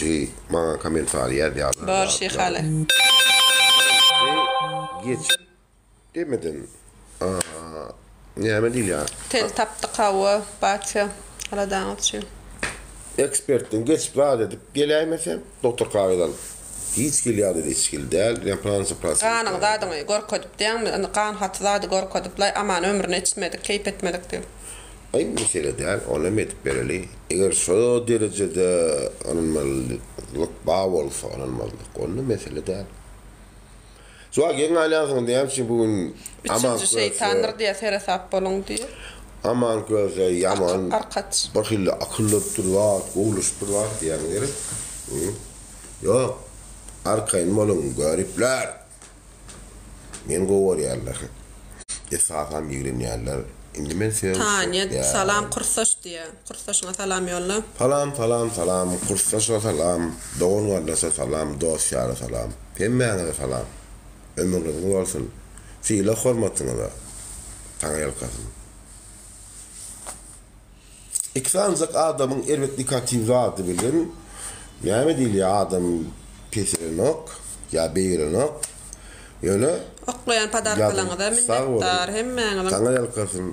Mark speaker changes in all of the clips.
Speaker 1: şey bana kamen faaliyet ya.
Speaker 2: Bor şihale.
Speaker 1: Geç demeden. Aa, ne değil ya.
Speaker 2: Tel taptı kavva batı. Aladan atıyor.
Speaker 1: Ekspertin geç vaat edip geleyemesem doktor kahveden. Hiç geliyor dedi hiç geliyor değil. Referansı prası.
Speaker 2: Qanın dadyňy gorkodup diýen, qan hatylady gorkodup, lay aman ömrüni içmedik, keyip etmedik diýip.
Speaker 1: Ay mesele değil. Ona metip bereli. Eğer şu derecede anılmalık bağ olsa anılmalık. Onun mesele değil. Şu gen alansın diyem ki bugün aman
Speaker 2: Üçüncü şey tanrı diýe serasap bolun diýip.
Speaker 1: aman gözle yaman
Speaker 2: Arkaç.
Speaker 1: akıllı durlar, oğluş durlar diyen yeri. Hı. Yok. Arkayın molun garipler. Men govar Esafam yigrin yerler. Indi men seviyorum.
Speaker 2: Tanya salam kursaş diýe. Kursaşyna salam ýolla.
Speaker 1: Salam salam salam. Kursaşa salam. Doğun varlasa salam dosyara salam. Pemmeğine salam. Ömürlüğün olsun. Fiile hormatına da sana yalkasın İksanzak adamın elbet dikkatin rahatı bilin. Yani değil ya adam? Pesirin ok ya beyirin Ýöne
Speaker 2: oklayan padarkalaňa da minnetdar hemmeňe.
Speaker 1: Taňa ýalkasyn.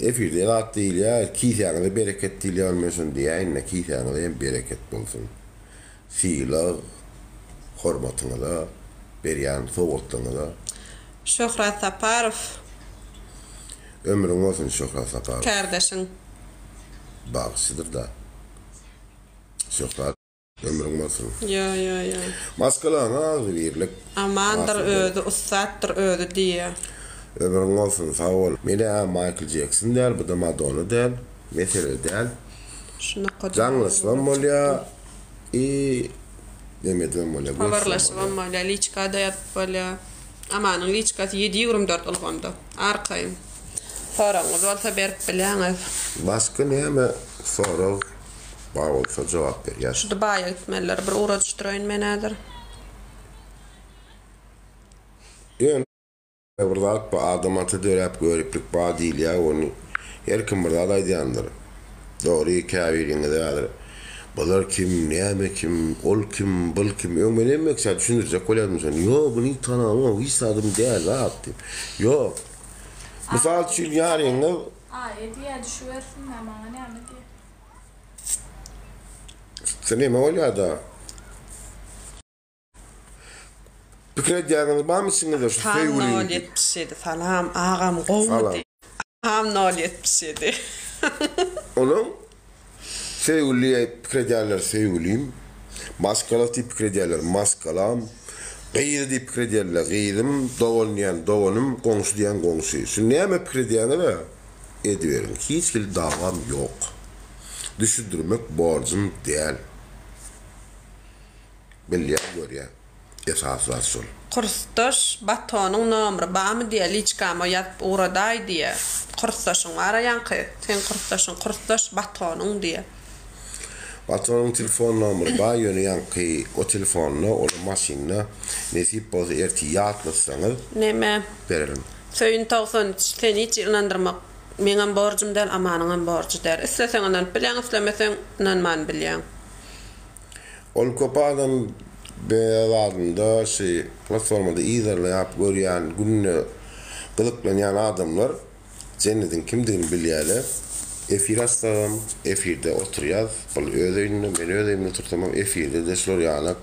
Speaker 1: Efirde rahat değil ýa, kiýsäňe de bereket değil ya, meşin diýäň, kiýsäňe de bereket bolsun. Siýla, hormatyňa da, berýän sowatdyňa da.
Speaker 2: Şöhrat Saparov.
Speaker 1: Ömrüň olsun Şöhrat Saparov.
Speaker 2: Kardeşin.
Speaker 1: Bağışıdır da. Şöhrat ömrün olsun.
Speaker 2: Yo yo yo.
Speaker 1: Maskalan ağzı birlik,
Speaker 2: Amandır
Speaker 1: Aferin.
Speaker 2: ödü, ustattır ödü diye.
Speaker 1: ömrün olsun sağ ol. Mene Michael Jackson der, bu da Madonna der, mesele.
Speaker 2: Şunu kodu.
Speaker 1: Canlıslan bolya, i demedim bolya.
Speaker 2: Havarlaşmam mala liçka da yat böyle. Amanın liçkası 7-24 olganda. Arkayım. Soranız olsa berip biləňiz.
Speaker 1: Başka ne ama soru bağ olsa cevap ver. Ya
Speaker 2: Şu Dubaya gitmeler bir uğra düştüreyin menadır.
Speaker 1: yani burada bu adam atı dörep görüplük bağ değil ya onu her kim burada da diyandır. Doğru hikaye veriyini de alır. Bunlar kim, ne ama kim, ol kim, bıl kim, yok ben emek sen düşündürecek kolyazım sen. Yo bunu hiç tanımam, hiç adım değil, rahat diyeyim. Yok. Misal için yarın
Speaker 3: Ay diye düşüversin ama ne diye.
Speaker 1: Sen ne öyle da? Fikir edeceğiniz var mısınız
Speaker 2: Tam
Speaker 1: feyuli?
Speaker 2: 077 salam ağam di. Tam 077.
Speaker 1: Onun feyuliye fikir ederler feyuliyim. Maskala tip fikir ederler maskalam. Gıyır deyip fikir ederler gıyırım. Doğun diyen doğunum, komşu diyen komşu. Şu ne mi fikir ederler ediverin. Hiç bir davam yok. Düşündürmek borcum değil. bilýär görýär. Esaslar şol.
Speaker 2: Kurstaş batonyň nomry bamy diýe liçkama ýat uğraday diýe. Kurstaşyň bar ýanky. Sen kurstaşyň kurstaş batonyň diýe.
Speaker 1: Batonyň telefon nomry ba ýöne ýanky. O telefonna, o maşinna nesip bolsa erti
Speaker 2: ýatlasaňyz.
Speaker 1: Näme?
Speaker 2: Berelim. Söýün tawsan seni hiç inandyrmak. Meňem borjum amanyňam borjy däl. Isleseň ondan bilen, islemeseň nanman man.
Speaker 1: Ol kopadan beýarında şey platformada izlerle ýap görýän günni gylyklanýan adamlar cennetin kimdigini bilýärler. Efir astagam, efirde oturýar. bol öýdüňni, men öýdüňni oturtamam, efirde de şol ýanak.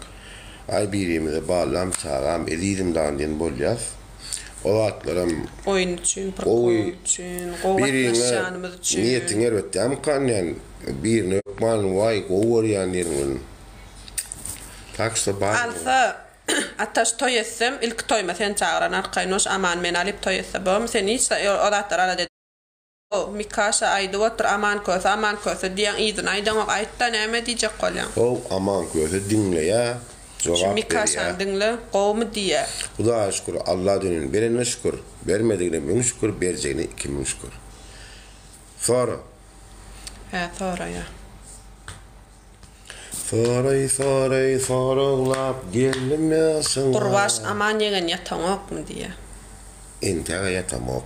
Speaker 1: Ay birimi de bağlam, çağam, elidim dağın diyen bolýar. O atlaram
Speaker 2: oyun üçin, prokoy
Speaker 1: üçin,
Speaker 2: gowatlaşanymyz üçin.
Speaker 1: Niýetiň elbetde hem kan, ýani birini öpman, vay, gowarýan diýen taksa bağlı.
Speaker 2: Alsa Ataş toy etsem, ilk toyma sen çağıran arkaynoş aman men alip toy etse bom sen hiç odatlar ala dedi. O mikasha aydı otur aman köse aman köse diyen idin aydan o aytta näme diyecek kolyan.
Speaker 1: O aman köse dinle ya. Cevap ya.
Speaker 2: dinle qowmu diye.
Speaker 1: Huda şükür Allah dönün. Berene şükür. Vermediğine bin şükür. Vereceğine iki bin şükür. Sonra.
Speaker 2: He sonra ya.
Speaker 1: Sonra sonra sonra geldim ne sana.
Speaker 2: Qurbaş aman yegen yatan ok mu diye.
Speaker 1: İntihara yatamok.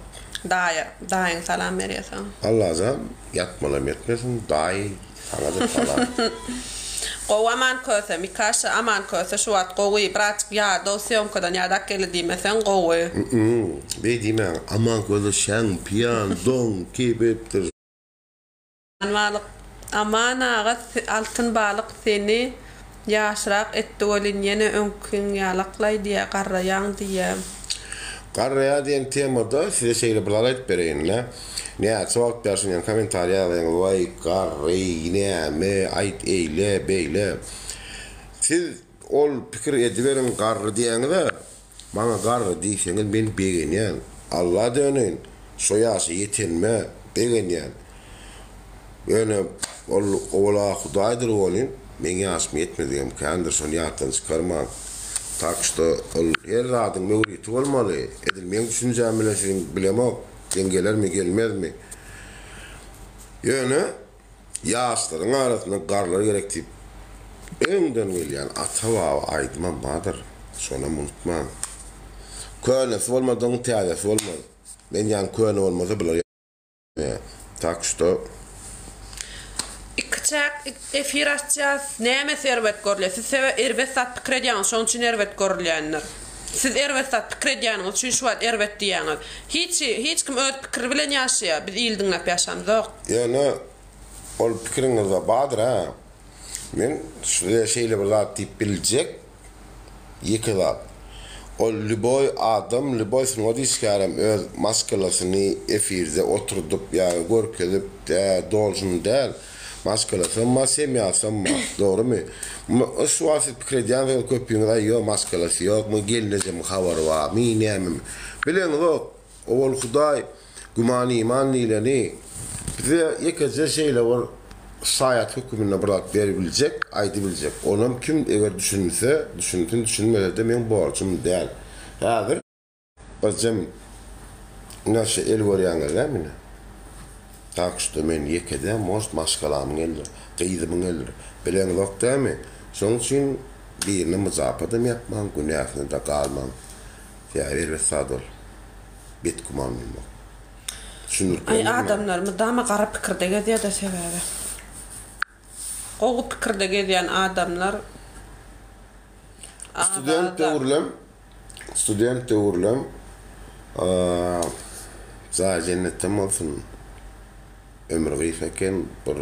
Speaker 2: Daya, dayan salam veriyorsan.
Speaker 1: Allah azam yatmalam yetmesin. Dahi sana da falan.
Speaker 2: Qow aman köse, Mikasa aman köse şu at qowi brat ya dosyon kodan ya dakkeli dimesen qowi.
Speaker 1: Be dime aman koda şampiyon don kibiptir.
Speaker 2: Anvalık Aman ağa altın balık seni yaşrak etdi olin yene önkün yalaklay diye garrayan diye.
Speaker 1: Garraya diyen temada size şeyle bular et bereyin ne? Ne çok dersin yani komentariya ben vay garray ne me ait eyle beyle. Siz ol pikir ediverin garrı diyen de bana garrı diysen ben begin. Allah dönün soyası yetinme begin yani. Yani ol ola Hudaýdyr bolin, meňe asmy etmedigem kandyr şonu ýatdan çykarman. Takşda ol her zadyň möwriti bolmaly. Edil meň düşünjem bilen şeýin bilemok, dengeler mi gelmez mi? Yani ýaşlaryň arasynda garlar gerek dip öňden gelýän atawa aýdman badyr. Şonu unutma. Könesi bolmadan täze bolmaly. Men yan köne bolmasa biler. Takşto
Speaker 2: Eşak efir açacağız. Näme servet görle? Siz seve erwet sat pikir şoň üçin ervet görülýändir. Siz ervet sat pikir üçin şu wagt ervet diýäňiz. Hiç hiç kim öz pikir bilen ýaşaýar. Biz ýyldyňlap ýaşandok.
Speaker 1: Ýene ol pikiriňiz we badyr ha. Men şu şeyle bir zat diýip biljek. Ýeke zat. Ol liboy adam, liboy sinodiskarem öz maskalasyny efirde oturdup, ýa görkezip, doljun däl. Maskalasy ma semýasy ma. Dogry mi? Ma şu wasit pikir edýän we köpüňe ýok maskalasy ýok, mu gelnejem habar wa, mi näme. Bilen ýok. Ol Hudaý gumany iman dileni bize yekece şeyle var sayat hükümüne bırak verebilecek, aydıbilecek. Onun kim eğer düşünürse, düşünsün, düşünmese de benim borcum değil. Hazır. Bazım nasıl el var yani değil mi? Tak şu men yekede most maşgalam gelir, qıydımın gelir. Bilen wagt dämi? Şoň üçin birini müzapadam yapman, günahını da qalman. Ýa-da bir sadol. Bit kuman bilmek.
Speaker 2: Ay adamlar mı qara pikirde gezýär de sebäbi. Ogu pikirde gezýän adamlar
Speaker 1: student döwürlem, student döwürlem, eee, za jennetde olsun. Ömür gıyfeken bir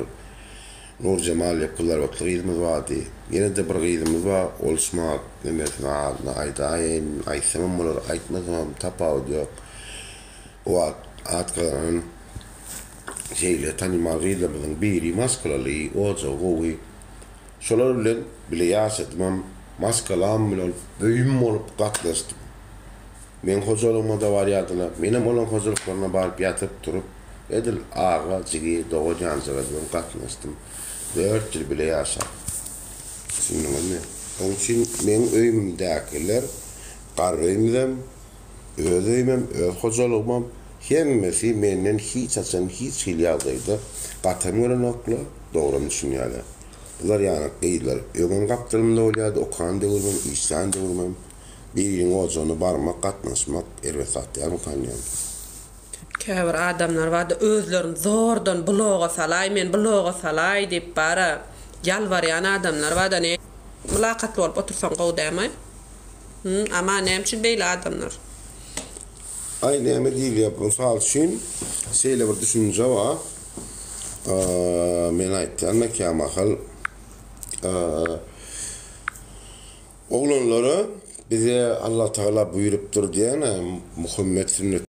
Speaker 1: Nur Cemal yapılar vakti gıydımız vardı. Yine de bir gıydımız var. Oluşmak, nemesin ağzına, aydayin, aysamam olur, aytmazamam, tapa diyor. O atkaların şeyle tanıma gıydımızın biri maskalalı, oca, govi. Şolar bilen bile yaşatmam, maskalam bilen büyüm olup katlaştım. Men hozoluma da var yadına, benim olan hozoluklarına barıp yatıp durup, edil ağa, cigi, doğu cansıra ben katlaştım. Dört yıl bile yaşam. Şimdi mi? Onun için men öyümdekiler, kar öyümdem, öz öyümem, öz hozolumam, hemmesi menden hiç açan hiç hilyaldaydı. Katamıyorum okla, doğru düşünüyorlar. Bunlar yani kıyılar. Ögün kaptırımda oluyordu, okan devurmam, ihsan devurmam. Birinin ozonu barmak, katnaşmak, erve sahtiyar mukanyan.
Speaker 2: käbir adamlar wada özlerini zordan buloga salay men buloga salay dep bara yalvaryan adamlar wada ne mülakatly bolup otursan gowdamy hmm, ama nämçe beýle adamlar
Speaker 1: Ay näme diýilýär? Mysal üçin şeýle bir düşünje bar. men aýtdylar ki, ama hal oğlanlara bize Allah Teala buyurup dur diyen Muhammed sünnet